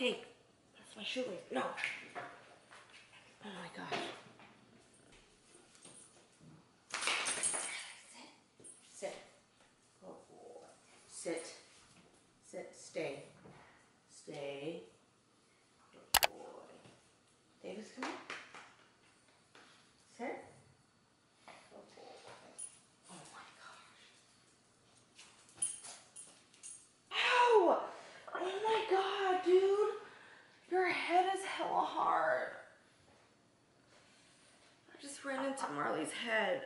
Hey, that's my shoelace. No. Oh my gosh. Sit. Sit. Oh boy. Sit. Sit. Stay. Stay. Good boy. Davis, come here. Sit. Good boy. Oh my gosh. Ow! Oh my god, dude. Your head is hella hard. I just ran into Marley's head.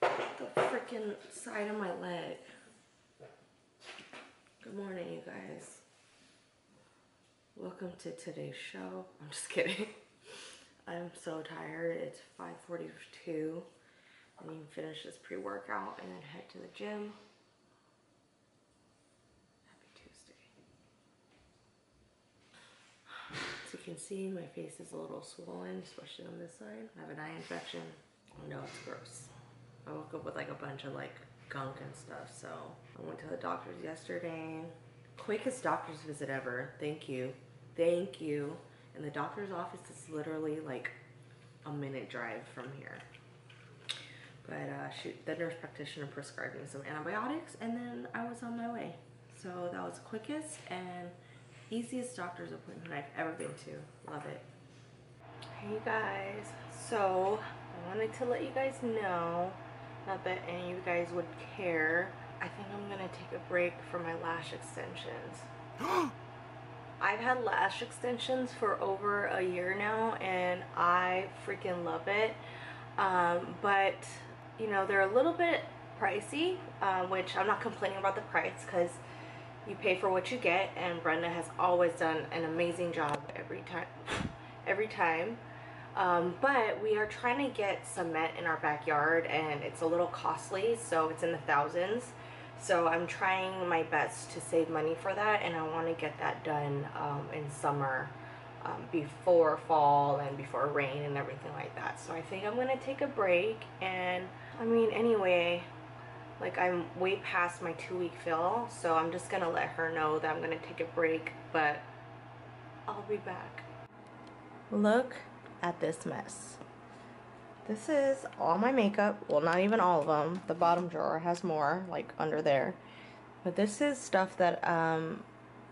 The freaking side of my leg. Good morning, you guys. Welcome to today's show. I'm just kidding. I'm so tired. It's 5.42. I need to finish this pre-workout and then head to the gym. Happy Tuesday. As you can see, my face is a little swollen, especially on this side. I have an eye infection. Oh, I know it's gross. I woke up with like a bunch of like gunk and stuff, so I went to the doctor's yesterday. Quickest doctor's visit ever. Thank you. Thank you. And the doctor's office is literally like a minute drive from here. But uh, shoot, the nurse practitioner prescribed me some antibiotics and then I was on my way. So that was the quickest and easiest doctor's appointment I've ever been to. Love it. Hey guys, so I wanted to let you guys know, not that any of you guys would care, I think I'm gonna take a break from my lash extensions. I've had lash extensions for over a year now and I freaking love it. Um, but, you know, they're a little bit pricey, uh, which I'm not complaining about the price because you pay for what you get and Brenda has always done an amazing job every time. every time. Um, but we are trying to get cement in our backyard and it's a little costly, so it's in the thousands. So I'm trying my best to save money for that and I want to get that done um, in summer um, before fall and before rain and everything like that. So I think I'm going to take a break and I mean anyway, like I'm way past my two week fill so I'm just going to let her know that I'm going to take a break but I'll be back. Look at this mess. This is all my makeup. Well, not even all of them. The bottom drawer has more, like under there. But this is stuff that um,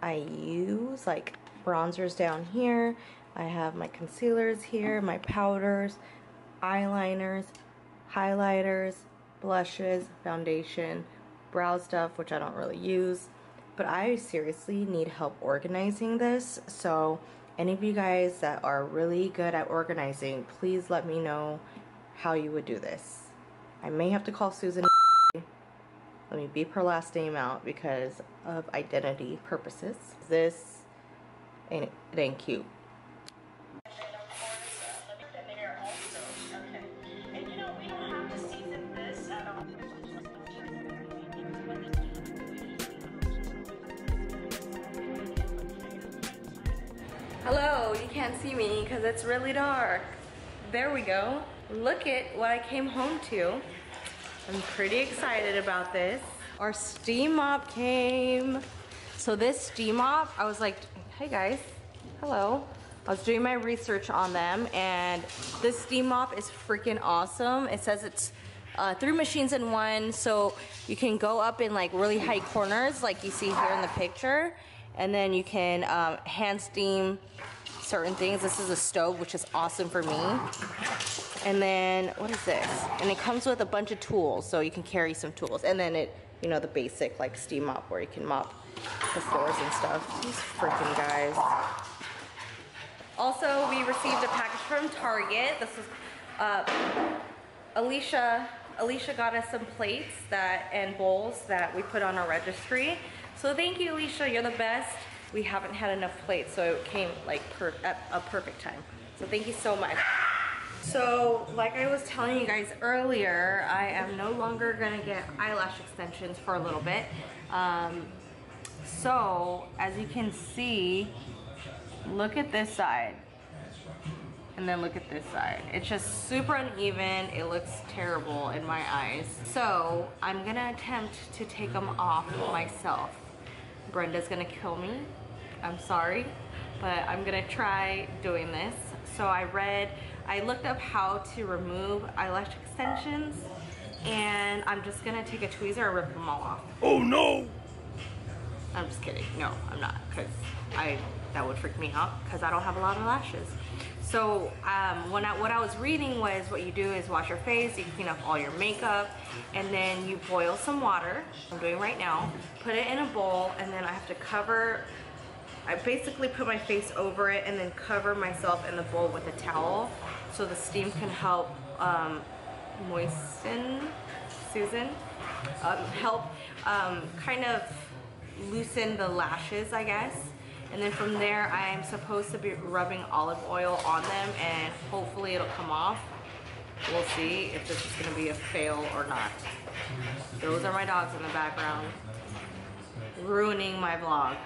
I use, like bronzers down here. I have my concealers here, my powders, eyeliners, highlighters, blushes, foundation, brow stuff, which I don't really use. But I seriously need help organizing this. So any of you guys that are really good at organizing, please let me know how you would do this. I may have to call Susan. Let me beep her last name out because of identity purposes. This ain't it ain't cute. Hello, you can't see me because it's really dark. There we go. Look at what I came home to. I'm pretty excited about this. Our steam mop came. So this steam mop, I was like, hey guys, hello. I was doing my research on them and this steam mop is freaking awesome. It says it's uh, three machines in one, so you can go up in like really high corners like you see here in the picture and then you can um, hand steam certain things. This is a stove, which is awesome for me. And then, what is this? And it comes with a bunch of tools, so you can carry some tools. And then it, you know, the basic like steam mop where you can mop the floors and stuff. These freaking guys. Also, we received a package from Target. This is, uh, Alicia, Alicia got us some plates that and bowls that we put on our registry. So thank you, Alicia, you're the best. We haven't had enough plates, so it came like per at a perfect time. So thank you so much. So like I was telling you guys earlier, I am no longer gonna get eyelash extensions for a little bit. Um, so as you can see, look at this side and then look at this side. It's just super uneven. It looks terrible in my eyes. So I'm gonna attempt to take them off myself. Brenda's gonna kill me. I'm sorry, but I'm gonna try doing this. So I read, I looked up how to remove eyelash extensions and I'm just gonna take a tweezer and rip them all off. Oh no! I'm just kidding. No, I'm not, because I that would freak me out because I don't have a lot of lashes. So um, when I, what I was reading was what you do is wash your face, you clean up all your makeup, and then you boil some water. I'm doing right now. Put it in a bowl, and then I have to cover. I basically put my face over it and then cover myself in the bowl with a towel so the steam can help um, moisten, Susan, um, help um, kind of loosen the lashes, I guess. And then from there, I am supposed to be rubbing olive oil on them and hopefully it'll come off. We'll see if this is gonna be a fail or not. Those are my dogs in the background, ruining my vlog.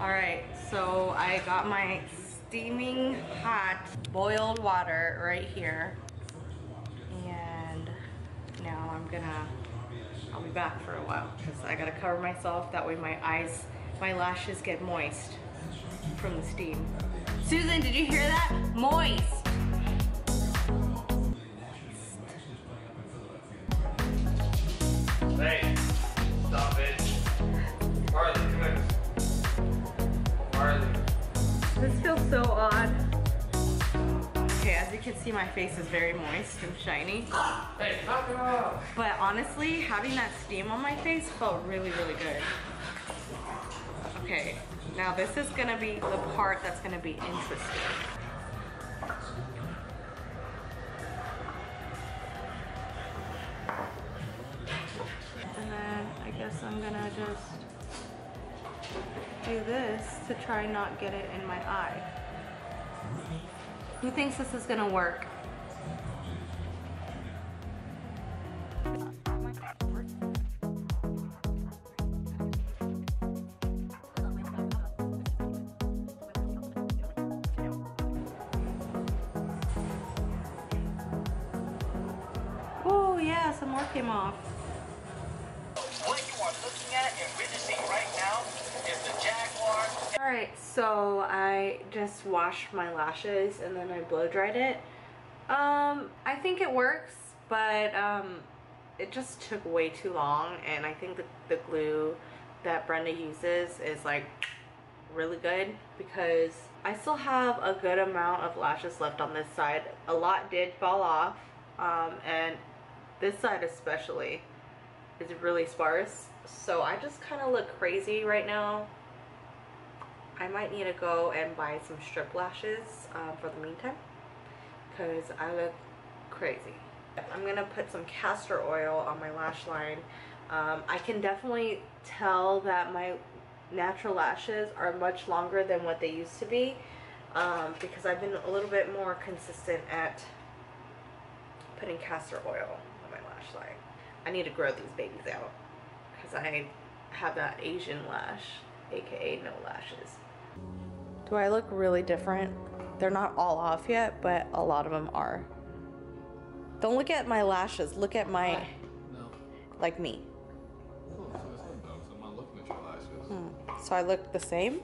All right, so I got my steaming hot boiled water right here. And now I'm gonna, I'll be back for a while because I gotta cover myself. That way my eyes, my lashes get moist from the steam. Susan, did you hear that? Moist. You can see, my face is very moist and shiny. Hey, knock it off. But honestly, having that steam on my face felt really, really good. Okay, now this is gonna be the part that's gonna be interesting. And then I guess I'm gonna just do this to try not get it in my eye. Who thinks this is gonna work? Oh yeah, some more came off. What you are looking at and witnessing right now is the Jaguar All right, so I just washed my lashes and then I blow dried it. Um, I think it works, but um, it just took way too long, and I think the, the glue that Brenda uses is like really good because I still have a good amount of lashes left on this side. A lot did fall off, um, and this side especially is really sparse. So I just kind of look crazy right now. I might need to go and buy some strip lashes um, for the meantime because I look crazy. I'm gonna put some castor oil on my lash line. Um, I can definitely tell that my natural lashes are much longer than what they used to be um, because I've been a little bit more consistent at putting castor oil on my lash line. I need to grow these babies out because I have that Asian lash, aka no lashes. Do I look really different? They're not all off yet, but a lot of them are. Don't look at my lashes, look at my, No. like me. Oh, so it's not dogs. I'm not looking at your lashes. Hmm. So I look the same?